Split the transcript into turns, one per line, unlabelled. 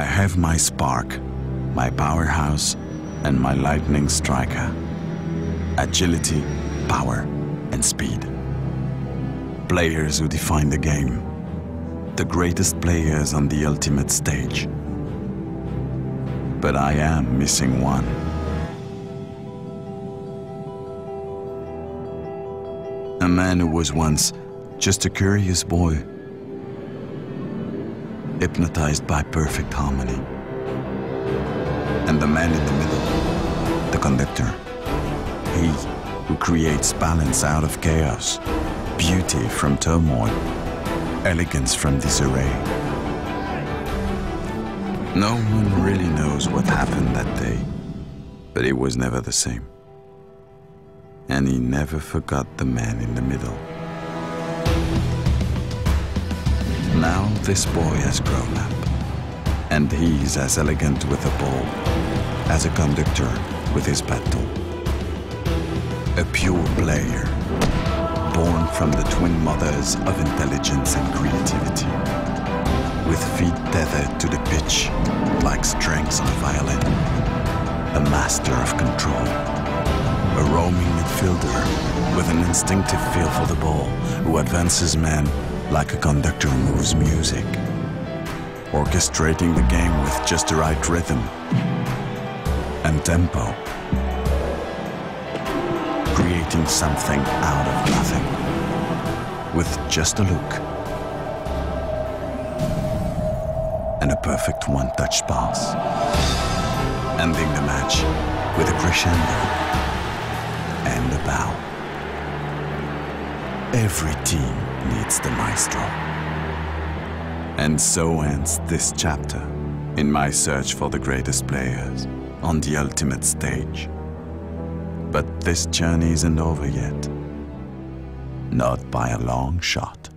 have my spark, my powerhouse, and my lightning striker. Agility, power, and speed. Players who define the game. The greatest players on the ultimate stage. But I am missing one. A man who was once just a curious boy, hypnotized by perfect harmony. And the man in the middle, the conductor, he who creates balance out of chaos, beauty from turmoil, elegance from disarray. No one really knows what happened that day, but it was never the same. And he never forgot the man in the middle. Now this boy has grown up, and he's as elegant with a ball as a conductor with his baton. A pure player, born from the twin mothers of intelligence and creativity, with feet tethered to the pitch like strings on a violin, a master of control, a roaming midfielder with an instinctive feel for the ball who advances men like a conductor moves music, orchestrating the game with just the right rhythm and tempo, creating something out of nothing with just a look and a perfect one-touch pass, ending the match with a crescendo and a bow. Every team needs the maestro. And so ends this chapter in my search for the greatest players on the ultimate stage. But this journey isn't over yet. Not by a long shot.